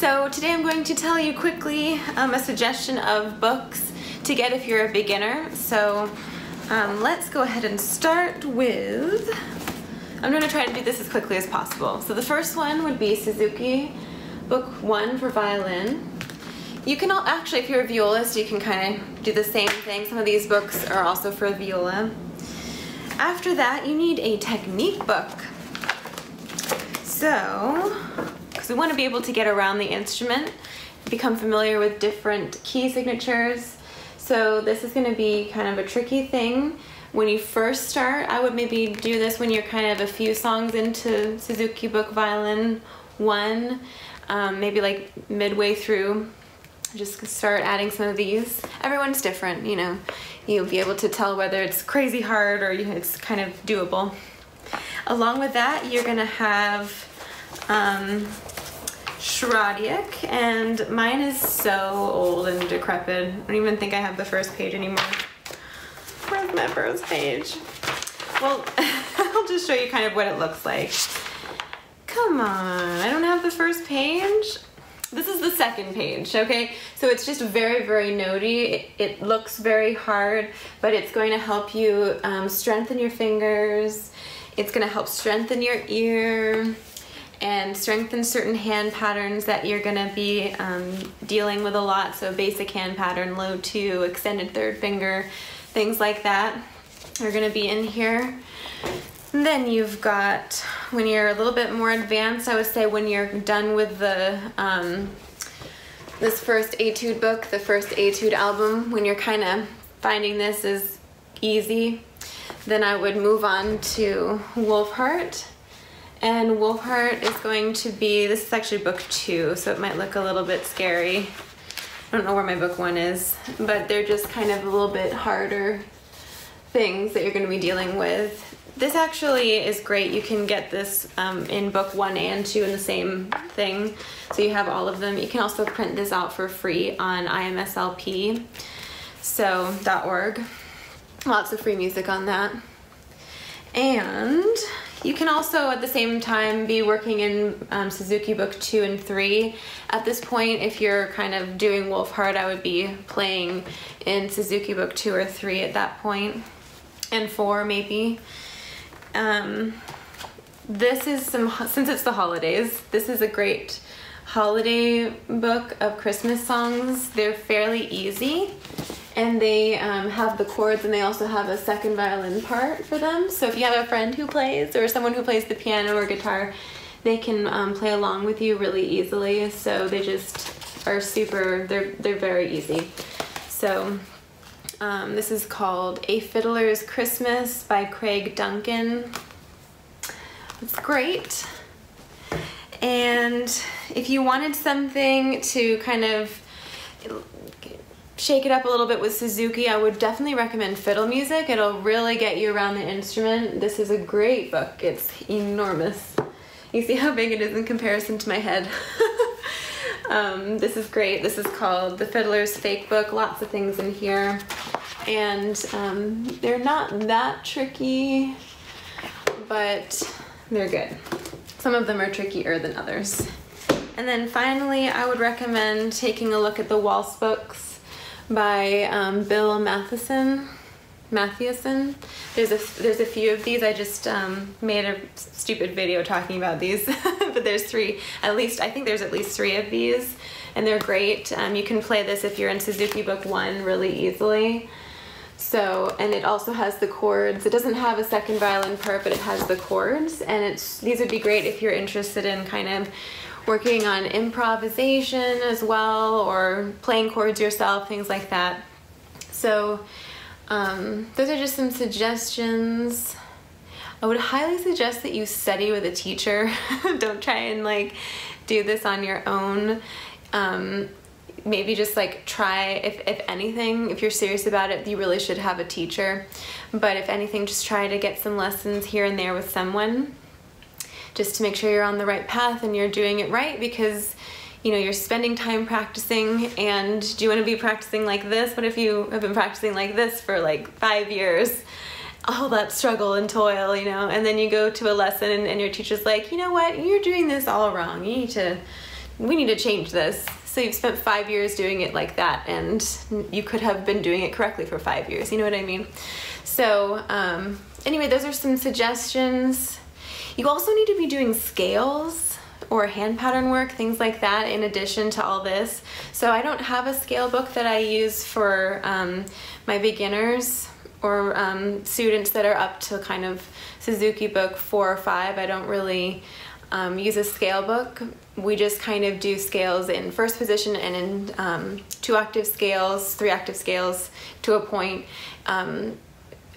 So today I'm going to tell you quickly um, a suggestion of books to get if you're a beginner. So um, let's go ahead and start with, I'm going to try to do this as quickly as possible. So the first one would be Suzuki Book 1 for violin. You can all, actually, if you're a violist, you can kind of do the same thing. Some of these books are also for viola. After that, you need a technique book. So, we want to be able to get around the instrument, become familiar with different key signatures. So this is going to be kind of a tricky thing. When you first start, I would maybe do this when you're kind of a few songs into Suzuki Book Violin 1, um, maybe like midway through just start adding some of these. Everyone's different, you know. You'll be able to tell whether it's crazy hard or it's kind of doable. Along with that, you're gonna have um, Schradieck, and mine is so old and decrepit. I don't even think I have the first page anymore. Where's my first page? Well, I'll just show you kind of what it looks like. Come on, I don't have the first page? This is the second page, okay? So it's just very, very notey. It, it looks very hard, but it's going to help you um, strengthen your fingers. It's gonna help strengthen your ear and strengthen certain hand patterns that you're gonna be um, dealing with a lot. So basic hand pattern, low two, extended third finger, things like that are gonna be in here. And then you've got, when you're a little bit more advanced, I would say when you're done with the, um, this first etude book, the first etude album, when you're kind of finding this is easy, then I would move on to Wohlfahrt. And Wohlfahrt is going to be, this is actually book two, so it might look a little bit scary. I don't know where my book one is, but they're just kind of a little bit harder things that you're going to be dealing with this actually is great. You can get this um, in book one and two in the same thing. So you have all of them. You can also print this out for free on imslp so .org. Lots of free music on that. And you can also at the same time be working in um, Suzuki book two and three. At this point, if you're kind of doing Wohlfahrt, I would be playing in Suzuki book two or three at that point, and four maybe. Um, this is some, since it's the holidays, this is a great holiday book of Christmas songs. They're fairly easy and they um, have the chords and they also have a second violin part for them. So if you have a friend who plays or someone who plays the piano or guitar, they can um, play along with you really easily. So they just are super, they're, they're very easy. So um, this is called A Fiddler's Christmas by Craig Duncan. It's great. And if you wanted something to kind of shake it up a little bit with Suzuki, I would definitely recommend Fiddle Music. It'll really get you around the instrument. This is a great book. It's enormous. You see how big it is in comparison to my head. um, this is great. This is called The Fiddler's Fake Book. Lots of things in here and um, they're not that tricky, but they're good. Some of them are trickier than others. And then finally, I would recommend taking a look at the Waltz books by um, Bill Matheson. Matthewson. There's a there's a few of these. I just um, made a stupid video talking about these, but there's three. At least I think there's at least three of these, and they're great. Um, you can play this if you're in Suzuki Book One really easily. So, and it also has the chords. It doesn't have a second violin part, but it has the chords. And it's these would be great if you're interested in kind of working on improvisation as well, or playing chords yourself, things like that. So, um, those are just some suggestions. I would highly suggest that you study with a teacher. Don't try and like do this on your own. Um, maybe just like try if, if anything if you're serious about it you really should have a teacher but if anything just try to get some lessons here and there with someone just to make sure you're on the right path and you're doing it right because you know you're spending time practicing and do you want to be practicing like this what if you have been practicing like this for like five years all that struggle and toil you know and then you go to a lesson and, and your teacher's like you know what you're doing this all wrong you need to we need to change this. So you've spent five years doing it like that, and you could have been doing it correctly for five years. You know what I mean? So um, anyway, those are some suggestions. You also need to be doing scales or hand pattern work, things like that, in addition to all this. So I don't have a scale book that I use for um, my beginners or um, students that are up to kind of Suzuki book four or five. I don't really um, use a scale book. We just kind of do scales in first position and in um, two octave scales, three octave scales to a point, um,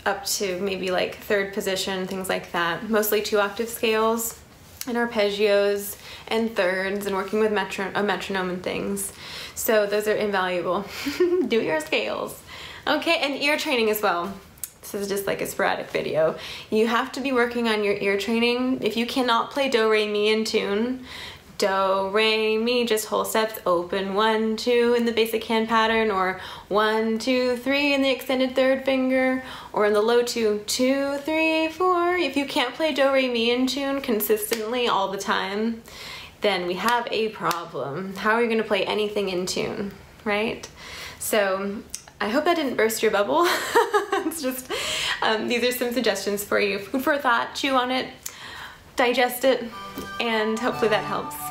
up to maybe like third position, things like that. Mostly two octave scales and arpeggios and thirds and working with metro a metronome and things. So those are invaluable. do your scales. Okay, and ear training as well this is just like a sporadic video. You have to be working on your ear training. If you cannot play do, re, mi in tune, do, re, mi, just whole steps, open one, two in the basic hand pattern, or one, two, three in the extended third finger, or in the low two, two, three, four. If you can't play do, re, mi in tune consistently all the time, then we have a problem. How are you gonna play anything in tune, right? So I hope that didn't burst your bubble. it's just, um, these are some suggestions for you. Food for thought, chew on it, digest it, and hopefully that helps.